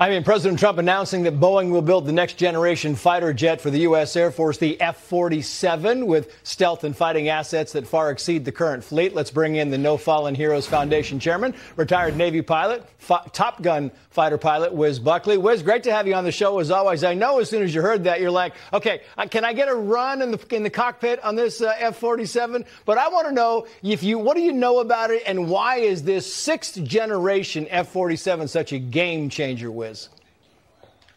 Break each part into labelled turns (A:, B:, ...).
A: I mean, President Trump announcing that Boeing will build the next generation fighter jet for the U.S. Air Force, the F 47, with stealth and fighting assets that far exceed the current fleet. Let's bring in the No Fallen Heroes Foundation chairman, retired Navy pilot, Top Gun fighter pilot, Wiz Buckley. Wiz, great to have you on the show as always. I know as soon as you heard that, you're like, okay, can I get a run in the, in the cockpit on this uh, F 47? But I want to know if you, what do you know about it and why is this sixth generation F 47 such a game changer, Wiz?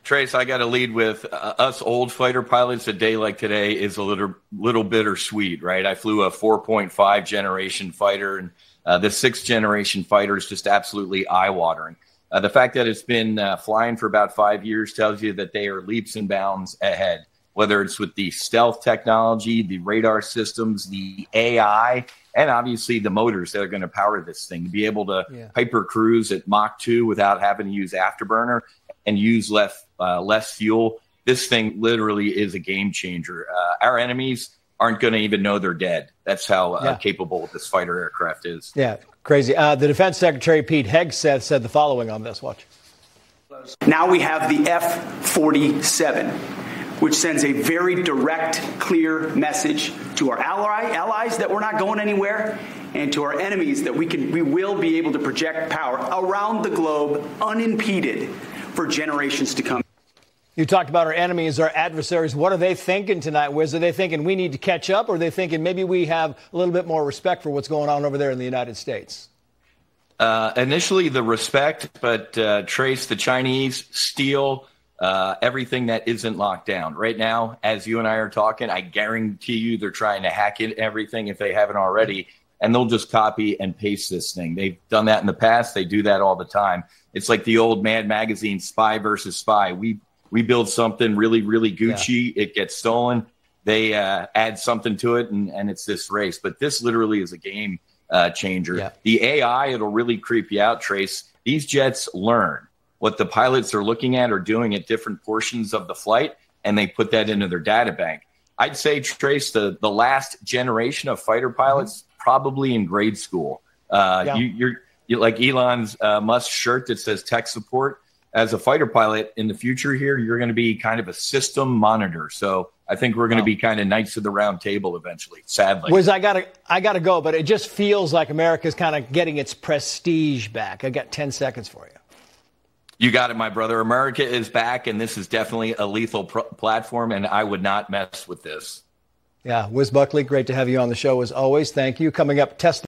B: Trace, I got to lead with uh, us old fighter pilots. A day like today is a little little bittersweet, right? I flew a 4.5 generation fighter, and uh, the sixth generation fighter is just absolutely eye watering. Uh, the fact that it's been uh, flying for about five years tells you that they are leaps and bounds ahead. Whether it's with the stealth technology, the radar systems, the AI, and obviously the motors that are going to power this thing to be able to yeah. hyper cruise at Mach 2 without having to use afterburner and use less uh, less fuel. This thing literally is a game changer. Uh, our enemies aren't going to even know they're dead. That's how uh, yeah. capable this fighter aircraft is.
A: Yeah, crazy. Uh, the Defense Secretary Pete Hegseth said the following on this. Watch.
C: Now we have the F 47, which sends a very direct, clear message to our ally, allies that we're not going anywhere and to our enemies that we can we will be able to project power around the globe unimpeded for generations to come.
A: You talked about our enemies, our adversaries. What are they thinking tonight, Wiz? Are they thinking we need to catch up, or are they thinking maybe we have a little bit more respect for what's going on over there in the United States?
B: Uh, initially, the respect, but uh, Trace, the Chinese steal uh, everything that isn't locked down. Right now, as you and I are talking, I guarantee you they're trying to hack in everything if they haven't already and they'll just copy and paste this thing. They've done that in the past. They do that all the time. It's like the old Mad Magazine spy versus spy. We we build something really really Gucci. Yeah. It gets stolen. They uh, add something to it, and, and it's this race. But this literally is a game uh, changer. Yeah. The AI it'll really creep you out. Trace these jets learn what the pilots are looking at or doing at different portions of the flight, and they put that into their data bank. I'd say Trace the the last generation of fighter pilots. Mm-hmm probably in grade school. Uh, yeah. you, you're you, like Elon's uh, Musk shirt that says tech support. As a fighter pilot in the future, here you're going to be kind of a system monitor. So I think we're going to be kind of knights of the round table eventually. Sadly,
A: was I gotta I gotta go, but it just feels like America's kind of getting its prestige back. I got ten seconds for you.
B: You got it, my brother. America is back, and this is definitely a lethal platform, and I would not mess with this.
A: Yeah, Wiz Buckley, great to have you on the show as always. Thank you. Coming up, Tesla.